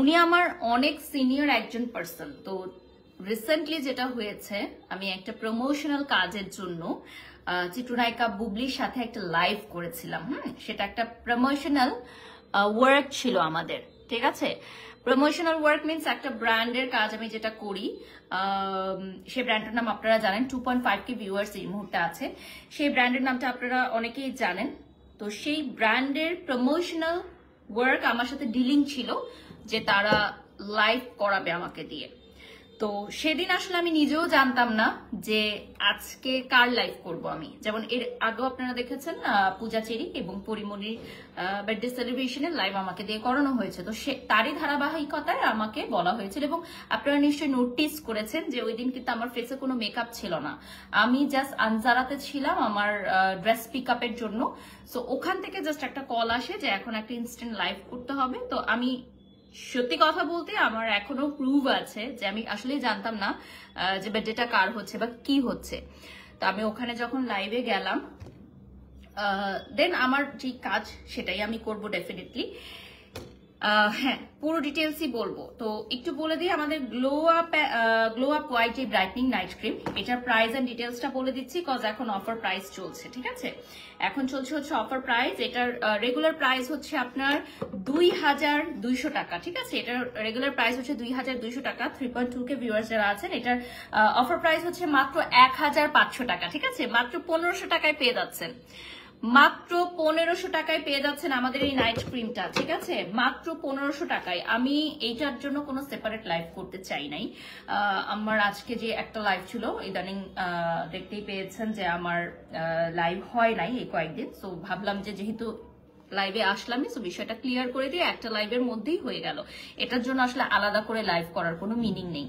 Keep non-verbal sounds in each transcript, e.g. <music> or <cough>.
উনি আমার অনেক সিনিয়র একজন পার্সন তো রিসেন্টলি যেটা হয়েছে, আমি একটা প্রমোশনাল কাজের জন্য চিত্রনায়িকা বুবলির সাথে একটা লাইভ করেছিলাম, হুম? সেটা একটা প্রমোশনাল ওয়ার্ক ছিল আমাদের, ঠিক আছে? প্রমোশনাল ওয়ার্ক মিনস একটা ব্র্যান্ডের কাজ আমি যেটা করি সেই ব্র্যান্ডের নাম আপনারা জানেন two point five K viewers এই মুহূর্তে আছে। সেই ব্র্যান্ডের নামটা আপনারা অনেকেই জানেন। তো সেই ব্র্যান্ডের প্রমোশনাল ওয়ার্ক আমার সাথে ডিলিং ছিল যে তারা লাইভ করাবে আমাকে দিয়ে। তো সেদিন আসলে আমি নিজেও জানতাম না যে আজকে কার লাইভ করব আমি। যেমন এর আগেও আপনারা দেখেছেন পূজা চেরি এবং পরিমণির বার্থডে সেলিব্রেশনের লাইভ আমাকে দিয়ে করানো হয়েছে। তো সে, তারই ধারাবাহিকতায় আমাকে বলা হয়েছিল এবং আপনারা নিশ্চয়ই নোটিস করেছেন যে ওই দিন কিন্তু আমার ফেসে কোনো মেকআপ ছিল না। আমি জাস্ট আনজারাতে ছিলাম আমার ড্রেস পিক আপের জন্য। সো ওখান থেকে জাস্ট একটা কল আসে যে এখন একটা ইনস্ট্যান্ট লাইভ করতে হবে। তো আমি সত্যি কথা বলতে আমার এখনও প্রুভ আছে যে আমি আসলে জানতাম না যে বার্থডেটা কার হচ্ছে বা কি হচ্ছে। তো আমি ওখানে যখন লাইভে গেলাম দেন আমার যে কাজ সেটাই আমি করব ডেফিনেটলি হ্যাঁ পুরো ডিটেলসই বলব। তো একটু বলে দিই, আমাদের glow up glow up white এই ব্রাইটনিং নাইট ক্রিম এটার প্রাইস এন্ড ডিটেলসটা বলে দিচ্ছি কজ এখন অফার প্রাইস চলছে, ঠিক আছে? এখন চলছে হচ্ছে অফার প্রাইস এটার রেগুলার প্রাইস হচ্ছে আপনার দুই হাজার দুইশো টাকা, ঠিক আছে? এটার রেগুলার প্রাইস হচ্ছে দুই হাজার দুইশো টাকা three point two K viewers যারা আছেন, এটার অফার প্রাইস হচ্ছে মাত্র এক হাজার পাঁচশো টাকা, ঠিক আছে? মাত্র পনেরোশো টাকায় পেয়ে যাচ্ছেন। মাত্র পনেরোশো টাকায় পেয়ে যাচ্ছেন আমাদের এই নাইট ক্রিমটা ঠিক আছে? মাত্র পনেরোশো টাকায়। আমি এইটার জন্য কোনো সেপারেট লাইভ করতে চাই নাই। আমার আজকে যে একটা লাইভ ছিল, ইদানিং দেখতেই পেয়েছেন যে আমার লাইভ হয় নাই এই কয়েকদিন। সো ভাবলাম যে যেহেতু লাইভে আসলামই সো বিষয়টা ক্লিয়ার করে দিয়ে একটা লাইভের মধ্যেই হয়ে গেল। এটার জন্য আসলে আলাদা করে লাইভ করার কোনো মিনিং নেই।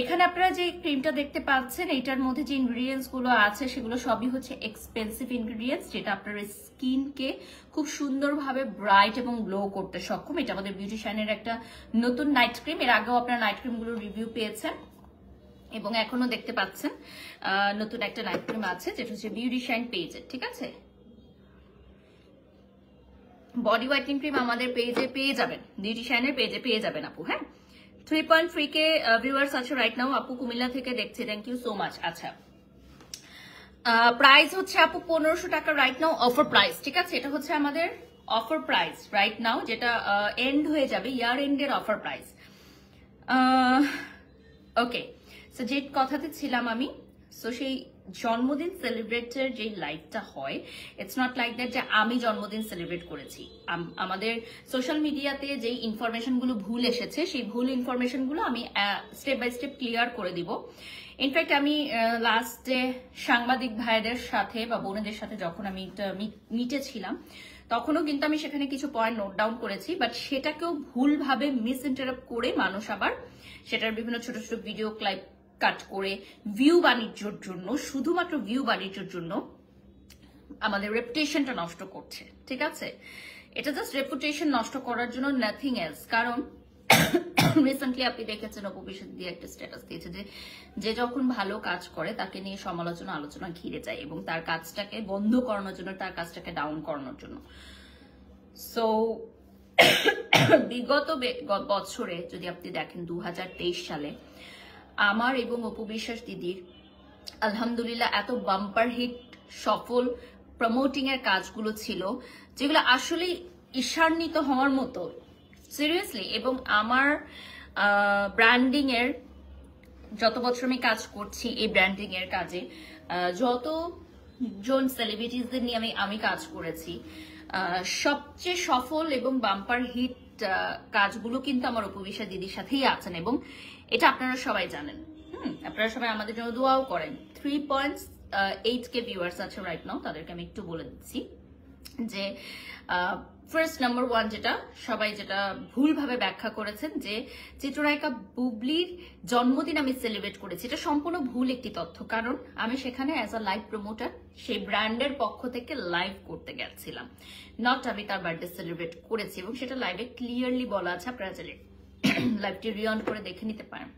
এখানে আপনারা যে ক্রিমটা দেখতে পাচ্ছেন এটার মধ্যে যে ইনগ্রিডিয়েন্টসগুলো আছে, সেগুলো সবই হচ্ছে এক্সপেন্সিভ ইনগ্রিডিয়েন্টস যেটা আপনার স্কিনকে খুব সুন্দরভাবে ব্রাইট এবং গ্লো করতে সক্ষম। এটা আমাদের বিউটিশিয়ানের একটা নতুন নাইট ক্রিম এর আগেও আপনারা নাইট ক্রিমগুলোর রিভিউ পেয়েছেন। এবং এখনও দেখতে পাচ্ছেন নতুন একটা নাইট ক্রিম আছে, যেটা হচ্ছে বিউটিশিয়ান পেজের ঠিক আছে? বডি হোয়াইটিং ক্রিম আমাদের পেজে পেয়ে যাবেন। বিউটিশিয়ানের পেজে পেয়ে যাবেন আপু হ্যাঁ? Three point three K viewers আছে রাইট নাও আপু কুমিল্লা থেকে দেখছে। থ্যাংক ইউ সো মাচ আচ্ছা। প্রাইস হচ্ছে আপু পনেরোশো টাকা রাইট নাও অফার প্রাইস ঠিক আছে? এটা হচ্ছে আমাদের অফার প্রাইস রাইট নাও যেটা এন্ড হয়ে যাবে ইয়ার এন্ডের অফার প্রাইস ওকে সো যে কথাতে ছিলাম আমি সো সেই জন্মদিন সেলিব্রেটের যে লাইফটা হয় ইটস নট লাইক দ্যাট যে আমি জন্মদিন সেলিব্রেট করেছি। আমাদের সোশ্যাল মিডিয়াতে যেই ইনফরমেশনগুলো ভুল এসেছে, সেই ভুল ইনফরমেশনগুলো আমি স্টেপ বাই স্টেপ ক্লিয়ার করে দিব। ইনফ্যাক্ট আমি লাস্টে সাংবাদিক ভাইদের সাথে বা বোনেদের সাথে যখন আমি মিটে ছিলাম তখনও কিন্তু আমি সেখানে কিছু পয়েন্ট নোট ডাউন করেছি বাট সেটাকেও ভুলভাবে মিস ইন্টারাপ্ট করে মানুষ আবার, সেটার বিভিন্ন ছোট ছোট ভিডিও ক্লাইপ কাট করে ভিউ বাণিজ্যর জন্য, শুধুমাত্র ভিউ বাণিজ্যর জন্য আমাদের রেপুটেশনটা নষ্ট করছে, ঠিক আছে? এটা জাস্ট রেপুটেশন নষ্ট করার জন্য নাথিং এলস কারণ <coughs> রিসেন্টলি আপনি দেখেছেন অপবিশ্বাস দিয়ে একটা স্ট্যাটাস দিয়েছে যে যে যখন ভালো কাজ করে, তাকে নিয়ে সমালোচনা, আলোচনা ঘিরে যায় এবং তার কাজটাকে বন্ধ করানোর জন্য, তার কাজটাকে ডাউন করানোর জন্য। সো <coughs> বিগত বছরে যদি আপনি দেখেন দু হাজার তেইশ সালে আমার এবং অপু বিশ্বাস দিদির। আলহামদুলিল্লাহ, এত বাম্পার হিট সফল প্রমোটিং এর কাজগুলো ছিল, যেগুলো আসলে ঈশান্বিত হওয়ার মতো। সিরিয়াসলি এবং আমার ব্র্যান্ডিং এর, যত বছর আমি কাজ করছি এই ব্র্যান্ডিং এর কাজে যত জন সেলিব্রিটিসদের নিয়ে আমি আমি কাজ করেছি সবচেয়ে সফল এবং বাম্পার হিট কাজগুলো কিন্তু আমার উপবিশা দিদির সাথেই আছেন এবং এটা আপনারা সবাই জানেন। হুম, আপনারা সবাই আমাদের জন্য দোয়াও করেন। Three point eight K viewers আছে রাইট নাও তাদেরকে আমি একটু বলে দিচ্ছি যে ফার্স্ট নাম্বার ওয়ান যেটা, সবাই যেটা ভুলভাবে ব্যাখ্যা করেছেন যে চিত্রনায়িকা বুবলির জন্মদিন আমি সেলিব্রেট করেছি। এটা সম্পূর্ণ ভুল একটি তথ্য, কারণ আমি সেখানে অ্যাজ আ লাইভ প্রমোটার সেই ব্র্যান্ডের পক্ষ থেকে লাইভ করতে গেছিলাম। নট আমি তার বার্থডে সেলিব্রেট করেছি এবং সেটা লাইভে ক্লিয়ারলি বলা আছে, আপনারা <clears throat> লাইভটি রিঅন করে দেখে নিতে পারেন।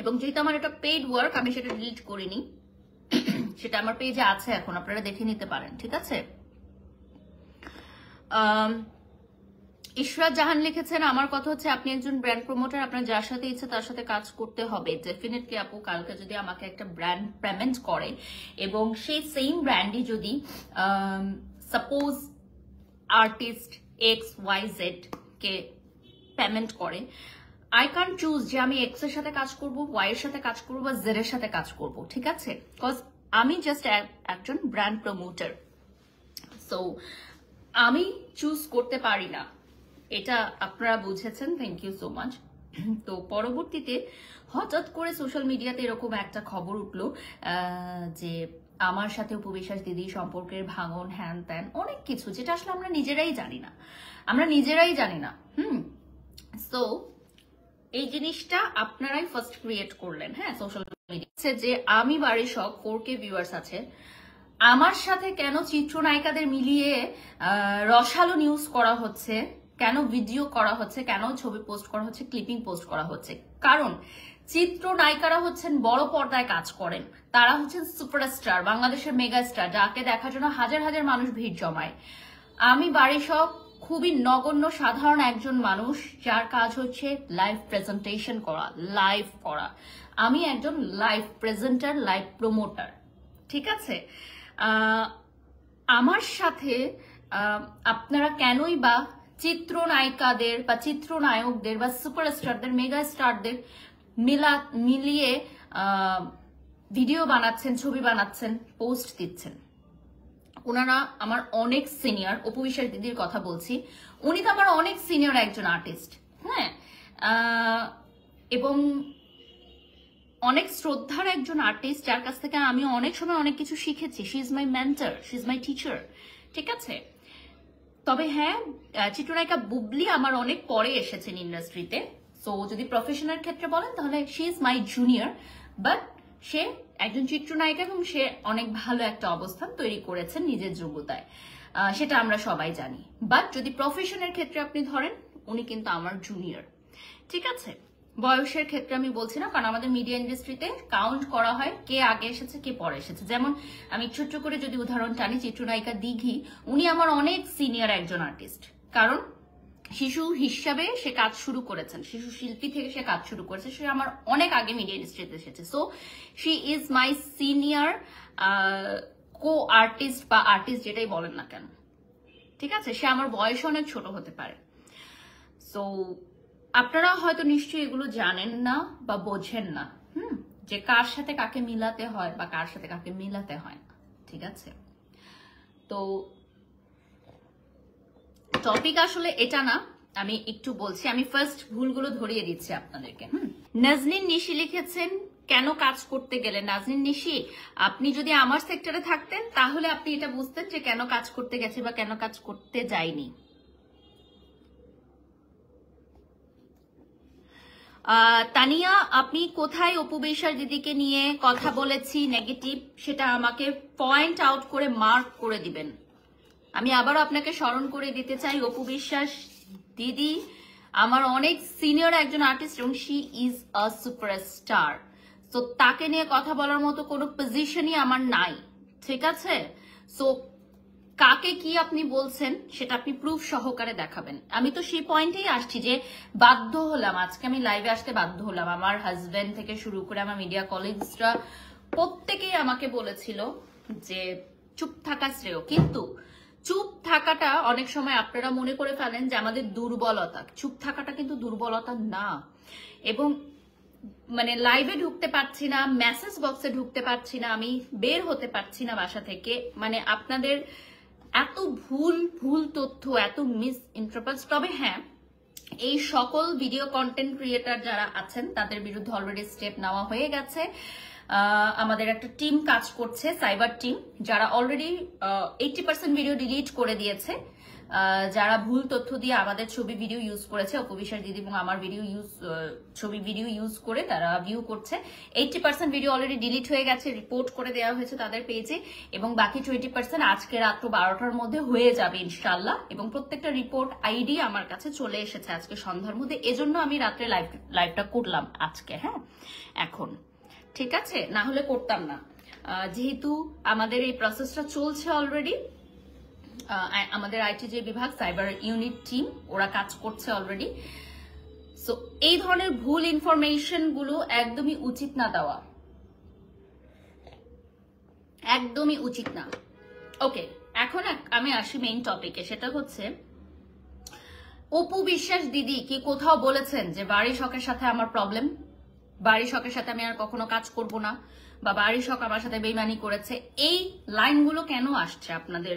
এবং যেহেতু আমার এটা পেইড ওয়ার্ক আমি সেটা ডিলিট করিনি, <clears throat> সেটা আমার পেজে আছে এখন, আপনারা দেখে নিতে পারেন, ঠিক আছে? ইশরাত জাহান লিখেছেন, আমার কথা হচ্ছে আপনি একজন ব্র্যান্ড প্রমোটার আপনার যার সাথে ইচ্ছে তার সাথে কাজ করতে হবে। ডেফিনেটলি আপু, কালকে যদি আমাকে একটা ব্র্যান্ড পেমেন্ট করে এবং সেই সেম ব্র্যান্ডই যদি suppose artist X Y Z কে পেমেন্ট করে আই কান চুজ যে আমি এক্সের সাথে কাজ করব ওয়াই এর সাথে কাজ করব বা জেড এর সাথে কাজ করব, ঠিক আছে? বিকজ আমি জাস্ট একজন ব্র্যান্ড প্রমোটার সো আমি চুজ করতে পারি না। এটা আপনারা বুঝেছেন থ্যাংক ইউ সো মাচ তো পরবর্তীতে হঠাৎ করে সোশ্যাল মিডিয়াতে এরকম একটা খবর উঠল যে আমার সাথে উপবিশ্বাস দিদি, সম্পর্কের ভাঙন, হ্যান ত্যান, অনেক কিছু, যেটা আসলে আমরা নিজেরাই জানি না। আমরা নিজেরাই জানি না, হুম? সো এই জিনিসটা আপনারাই ফার্স্ট ক্রিয়েট করলেন হ্যাঁ সোশ্যাল মিডিয়া যে আমি বাড়ির সব ফোর কে ভিউয়ার্স আছে, আমার সাথে কেন চিত্রনায়িকাদের মিলিয়ে রসালো নিউজ করা হচ্ছে, কেন ভিডিও করা হচ্ছে, কেন ছবি পোস্ট করা হচ্ছে ক্লিপিং পোস্ট করা হচ্ছে? কারণ চিত্রনায়িকারা হচ্ছেন বড় পর্দায় কাজ করেন। তারা হচ্ছেন সুপারস্টার, বাংলাদেশের মেগা স্টার যাকে দেখার জন্য হাজার হাজার মানুষ ভিড় জমায়। আমি বাড়ি সব খুবই নগণ্য, সাধারণ একজন মানুষ, যার কাজ হচ্ছে লাইভ প্রেজেন্টেশন করা লাইভ করা। আমি একজন লাইভ প্রেজেন্টার লাইভ প্রমোটার ঠিক আছে? আমার সাথে আপনারা কেনই বা চিত্রনায়িকাদের বা চিত্রনায়কদের বা সুপারস্টারদের মেগা স্টারদের মিলা, মিলিয়ে ভিডিও বানাচ্ছেন, ছবি বানাচ্ছেন, পোস্ট দিচ্ছেন। ওনারা আমার অনেক সিনিয়র অপবিশ্বাস দিদির কথা বলছি, উনি তো আমার অনেক সিনিয়র একজন আর্টিস্ট হ্যাঁ? এবং অনেক শ্রদ্ধার একজন আর্টিস্ট, যার কাছ থেকে আমি অনেক সময় অনেক কিছু শিখেছি। She is my mentor she is my teacher ঠিক আছে? তবে হ্যাঁ চিত্রনায়িকা বুবলি আমার অনেক পরে এসেছেন ইন্ডাস্ট্রিতে সো যদি প্রফেশনাল ক্ষেত্রে বলেন, তাহলে she is my junior but সে একজন চিত্রনায়িকা এবং সে অনেক ভালো একটা অবস্থান তৈরি করেছেন নিজের যোগ্যতায়। সেটা আমরা সবাই জানি। বাট যদি প্রফেশনের ক্ষেত্রে আপনি ধরেন, উনি কিন্তু আমার জুনিয়র ঠিক আছে? বয়সের ক্ষেত্রে আমি বলছি না, কারণ আমাদের মিডিয়া ইন্ডাস্ট্রিতে কাউন্ট করা হয় কে আগে এসেছে, কে পরে এসেছে। যেমন, আমি ছোট্ট করে যদি উদাহরণ টানি, চিত্রনায়িকা দিঘি, উনি আমার অনেক সিনিয়র একজন আর্টিস্ট কারণ শিশু হিসাবে সে কাজ শুরু করেছেন। শিশু শিল্পী থেকে সে কাজ শুরু করেছে। সে আমার অনেক আগে মিডিয়া ইন্ডাস্ট্রিতে এসেছে। So she is my senior co artist বা আর্টিস্ট যেটাই বলেন না কেন। ঠিক আছে? সে আমার বয়স অনেক ছোট হতে পারে। সো আপনারা হয়তো নিশ্চয়ই এগুলো জানেন না বা বোঝেন না। হুম? যে কার সাথে কাকে মিলাতে হয় বা কার সাথে কাকে মিলাতে হয় ঠিক আছে? তো টপিক আসলে এটা না, আমি একটু বলছি, আমি ফার্স্ট ভুলগুলো ধরিয়ে দিচ্ছি আপনাদেরকে। নাজনীন নিশি লিখেছেন, কেন কাজ করতে গেলে? নাজনিন নিশি, আপনি যদি আমার সেক্টরে থাকতেন, তাহলে আপনি এটা বুঝতেন যে কেন কাজ করতে গেছে বা কেন কাজ করতে যায়নি। তানিয়া, আপনি কোথায় উপবেশার দিদিকে নিয়ে কথা বলেছি নেগেটিভ সেটা আমাকে পয়েন্ট আউট করে মার্ক করে দিবেন। আমি আবারও আপনাকে স্মরণ করে দিতে চাই, অপু বিশ্বাস দিদি, আমার অনেক সিনিয়র একজন আর্টিস্ট এবং শি ইজ আ সুপারস্টার তো তাকে নিয়ে কথা বলার মতো কোনো পজিশনই আমার নাই, ঠিক আছে? সো কাকে কি আপনি বলছেন সেটা আপনি প্রুফ সহকারে দেখাবেন। আমি তো সেই পয়েন্টেই আসছি যে বাধ্য হলাম, আজকে আমি লাইভে আসতে বাধ্য হলাম। আমার হাজব্যান্ড থেকে শুরু করে আমার মিডিয়া কলিগসরা প্রত্যেকেই আমাকে বলেছিল যে চুপ থাকা শ্রেয়। কিন্তু চুপ থাকাটা অনেক সময় আপনারা মনে করে ফেলেন যে আমাদের দুর্বলতা। চুপ থাকাটা কিন্তু দুর্বলতা না। এবং মানে লাইভে ঢুকতে পারছি না মেসেজ বক্সে ঢুকতে পারছি না, আমি বের হতে পারছি না বাসা থেকে। মানে আপনাদের এত ভুল ভুল তথ্য, এত মিস ইন্টারপ্রেস তবে হ্যাঁ এই সকল ভিডিও কন্টেন্ট ক্রিয়েটার যারা আছেন, তাদের বিরুদ্ধে অলরেডি স্টেপ নেওয়া হয়ে গেছে। আমাদের একটা টিম কাজ করছে, সাইবার টিম, যারা already eighty percent video delete করে দিয়েছে। যারা ভুল তথ্য দিয়ে আমাদের ছবি ভিডিও ইউজ করেছে, অপবিশ্বাস দিদি এবং আমার ভিডিও ইউজ ছবি ভিডিও ইউজ করে তারা ভিউ করছে। Eighty percent video already delete হয়ে গেছে রিপোর্ট করে দেওয়া হয়েছে তাদের পেজে এবং বাকি টোয়েন্টি পার্সেন্ট আজকে রাত্র বারোটার মধ্যে হয়ে যাবে ইনশাল্লাহ এবং প্রত্যেকটা রিপোর্ট আইডি আমার কাছে চলে এসেছে আজকে সন্ধ্যার মধ্যে। এজন্য আমি রাত্রে লাইভ লাইভটা করলাম আজকে হ্যাঁ? এখন। ঠিক আছে? না হলে করতাম না। যেহেতু আমাদের এই প্রসেসটা চলছে অলরেডি আমাদের আইটি যে বিভাগ সাইবার ইউনিট টিম ওরা কাজ করছে অলরেডি সো এই ধরনের ভুল ইনফরমেশনগুলো একদমই উচিত না দেওয়া। একদমই উচিত না। ওকে এখন আমি আসি মেইন টপিকে সেটা হচ্ছে, অপু বিশ্বাস দিদি কি কোথাও বলেছেন যে, বাড়ি শখের সাথে আমার প্রবলেম বাড়ি শখের সাথে আমি আর কখনো কাজ করব না, বা বাড়ি শখ আমার সাথে বেইমানি করেছে, এই লাইনগুলো কেন আসছে আপনাদের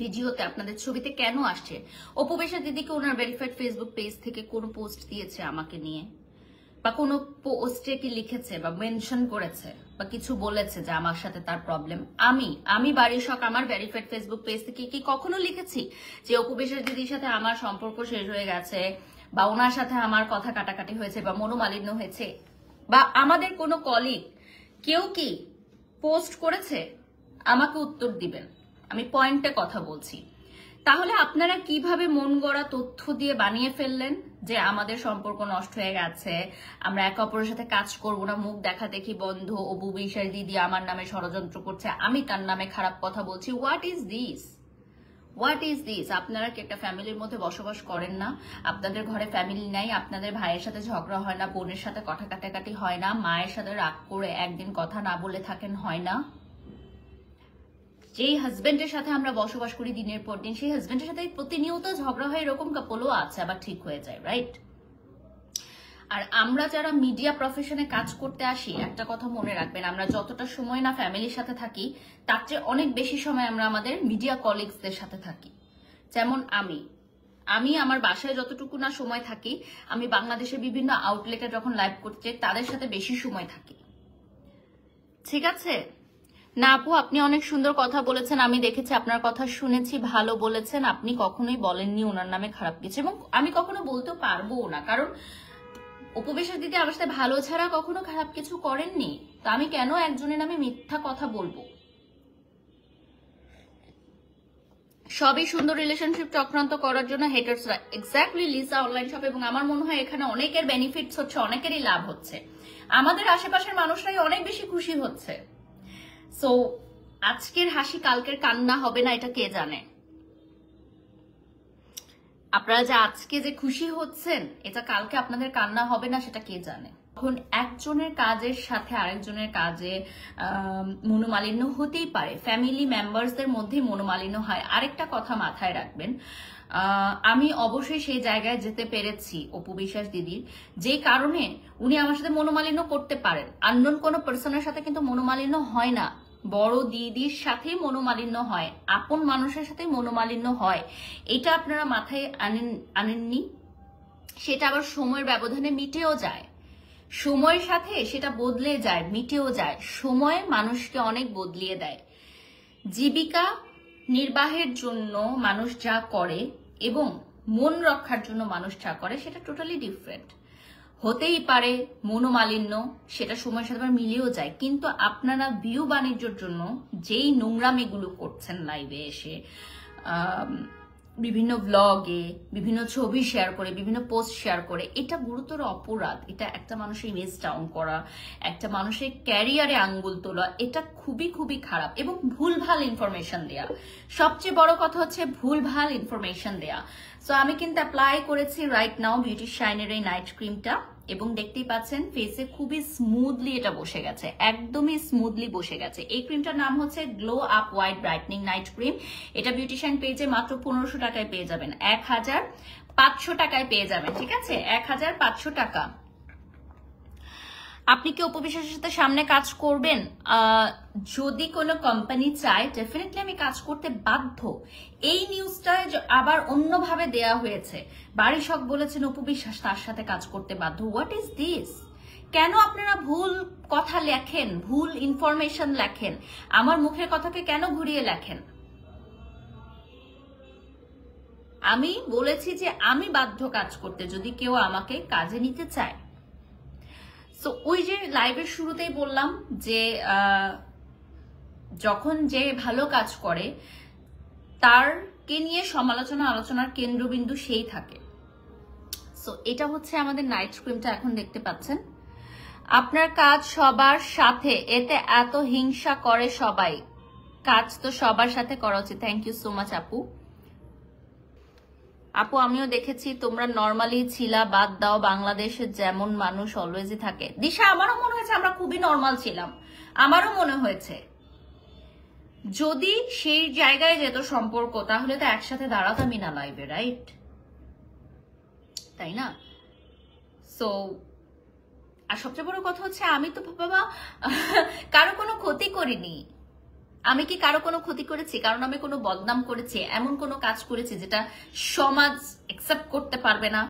ভিডিওতে, আপনাদের ছবিতে কেন আসছে? অপু বিশ্বাস দিদিকে ওনার ভেরিফাইড ফেসবুক পেজ থেকে কোনো পোস্ট দিয়েছে আমাকে নিয়ে? বা কোনো পোস্টে কি লিখেছে, বা মেনশন করেছে, বা কিছু বলেছে যে আমার সাথে তার প্রবলেম আমি আমি বাড়ির শখ আমার ভেরিফাইড ফেসবুক পেজ থেকে কি কখনো লিখেছি যে অপুবেশের দিদির সাথে আমার সম্পর্ক শেষ হয়ে গেছে বা ওনার সাথে আমার কথা কাটাকাটি হয়েছে বা মনোমালিন্য হয়েছে বা আমাদের কোনো কলিগ কেউ কি পোস্ট করেছে, আমাকে উত্তর দিবেন। আমি পয়েন্টে কথা বলছি। তাহলে আপনারা কীভাবে মন গড়া তথ্য দিয়ে বানিয়ে ফেললেন যে আমাদের সম্পর্ক নষ্ট হয়ে গেছে, আমরা একে অপরের সাথে কাজ করব না, মুখ দেখা দেখি বন্ধ ও বুবিশার দিদি আমার নামে ষড়যন্ত্র করছে, আমি তার নামে খারাপ কথা বলছি what is this what is this আপনারা কি একটা ফ্যামিলির মধ্যে বসবাস করেন না? আপনাদের ঘরে ফ্যামিলি নাই, আপনাদের ভাইয়ের সাথে ঝগড়া হয় না, বোনের সাথে কথা কাটাকাটি হয় না, মায়ের সাথে রাগ করে একদিন কথা না বলে থাকেন হয় না? যেই হাজবেন্ডের সাথে আমরা বসবাস করি দিনের পর দিন, সেই হাজবেন্ডের সাথে প্রতিনিয়ত ঝগড়া হয় এরকম কাপলও আছে, আবার ঠিক হয়ে যায় রাইট আর আমরা যারা মিডিয়া প্রফেশনে কাজ করতে আসি, একটা কথা মনে রাখবেন, আমরা যতটা সময় না ফ্যামিলির সাথে থাকি, তার চেয়ে অনেক বেশি সময় আমরা আমাদের মিডিয়া কলিগসদের সাথে থাকি। যেমন আমি। আমি আমার বাসায় যতটুকু না সময় থাকি, আমি বাংলাদেশের বিভিন্ন আউটলেটে যখন লাইভ করতে তাদের সাথে বেশি সময় থাকি। ঠিক আছে? না, আপু, আপনি অনেক সুন্দর কথা বলেছেন, আমি দেখেছি আপনার কথা শুনেছি, ভালো বলেছেন, আপনি কখনোই বলেননি ওনার নামে খারাপ কিছু এবং আমি কখনো বলতে পারব না, কারণ উপবেশের দিদি আমার সাথে ভালো ছাড়া কখনো খারাপ কিছু করেননি? তো আমি কেন একজনের নামে মিথ্যা কথা বলব? সবই সুন্দর রিলেশনশিপ চক্রান্ত করার জন্য হেটার্সরা এক্স্যাক্টলি লিসা অনলাইন শপ এবং আমার মনে হয় এখানে অনেকের বেনিফিটস হচ্ছে, অনেকেরই লাভ হচ্ছে। আমাদের আশেপাশের মানুষরাই অনেক বেশি খুশি হচ্ছে। সো আজকের হাসি কালকের কান্না হবে না, এটা কে জানে? আপনারা যে আজকে যে খুশি হচ্ছেন, এটা কালকে আপনাদের কান্না হবে না সেটা কে জানে? এখন একজনের কাজের সাথে আরেকজনের কাজে মনোমালিন্য হতেই পারে। ফ্যামিলি মেম্বার্সদের মধ্যেই মনোমালিন্য হয়। আরেকটা কথা মাথায় রাখবেন আমি অবশ্যই সেই জায়গায় যেতে পেরেছি, অপু বিশ্বাস দিদির। যে কারণে উনি আমার সাথে মনোমালিন্য করতে পারেন। আননোন কোনো পার্সনের সাথে কিন্তু মনোমালিন্য হয় না। বড় দিদির সাথে মনোমালিন্য হয়, আপন মানুষের সাথে মনোমালিন্য হয়। এটা আপনারা মাথায় আনেন, আনেননি? সেটা আবার সময়ের ব্যবধানে মিটেও যায়। সময়ের সাথে সেটা বদলে যায়, মিটেও যায়। সময় মানুষকে অনেক বদলিয়ে দেয়। জীবিকা নির্বাহের জন্য মানুষ যা করে এবং মন রক্ষার জন্য মানুষ যা করে, সেটা টোটালি ডিফারেন্ট হতেই পারে মনোমালিন্য, সেটা সময়ের সাথে মিলেও যায়। কিন্তু আপনারা ভিউ বাণিজ্যর জন্য যেই নোংরামিগুলো করছেন লাইভে এসে বিভিন্ন ব্লগে বিভিন্ন ছবি শেয়ার করে, বিভিন্ন পোস্ট শেয়ার করে, এটা গুরুতর অপরাধ। এটা একটা মানুষের ইমেজ ডাউন করা, একটা মানুষের ক্যারিয়ারে আঙ্গুল তোলা, এটা খুবই খুবই খারাপ এবং ভুল ভালো ইনফরমেশন দেয়া। সবচেয়ে বড় কথা হচ্ছে ভুল ভালো ইনফরমেশন দেয়া। সো আমি কিন্তু অ্যাপ্লাই করেছি রাইট নাও বিউটি শাইনের এই নাইট ক্রিমটা এবং দেখতেই পাচ্ছেন ফেসে খুবই স্মুথলি এটা বসে গেছে, একদমই স্মুথলি বসে গেছে। এই ক্রিমটার নাম হচ্ছে glow up white brightening night cream এটা বিউটিশিয়ান পেজে মাত্র পনেরোশো টাকায় পেয়ে যাবেন। এক হাজার পাঁচশো টাকায় পেয়ে যাবেন, ঠিক আছে? এক হাজার পাঁচশো টাকা। আপনি কি উপবিশ্বাসের সাথে সামনে কাজ করবেন? যদি কোনো কোম্পানি চায় ডেফিনেটলি আমি কাজ করতে বাধ্য। এই নিউজটা আবার অন্যভাবে দেয়া হয়েছে। বাড়ি শখ বলেছেন উপবিশ্বাস তার সাথে কাজ করতে বাধ্য। হোয়াট ইজ দিস কেন আপনারা ভুল কথা লেখেন, ভুল ইনফরমেশন লেখেন? আমার মুখের কথাকে কেন ঘুরিয়ে লেখেন? আমি বলেছি যে আমি বাধ্য কাজ করতে, যদি কেউ আমাকে কাজে নিতে চায়। সো ওই যে লাইভের শুরুতেই বললাম যে যখন যে ভালো কাজ করে, তারকে নিয়ে সমালোচনা, আলোচনার কেন্দ্রবিন্দু সেই থাকে। সো এটা হচ্ছে আমাদের নাইট ক্রিমটা এখন দেখতে পাচ্ছেন। আপনার কাজ সবার সাথে, এতে এত হিংসা করে সবাই। কাজ তো সবার সাথে করা উচিত। থ্যাংক ইউ সো মাচ আপু। আপু, আমিও দেখেছি তোমরা নর্মালি ছিলা, বাদ দাও, বাংলাদেশে যেমন মানুষ অলওয়েজই থাকে। দিশা, আমারও মনে হয়েছে আমরা খুবই নর্মাল ছিলাম। আমারও মনে হয়েছে। যদি সেই জায়গায় যেত সম্পর্ক, তাহলে তো একসাথে দাঁড়াতামই না লাইভে রাইট তাই না? সো আর সবচেয়ে বড় কথা হচ্ছে, আমি তো বাবা, কারও কোনো ক্ষতি করিনি। আমি কি কারও কোনো ক্ষতি করেছি? কারণ আমি কোনো বদনাম করেছি? এমন কোনো কাজ করেছি যেটা সমাজ একসেপ্ট করতে পারবে না?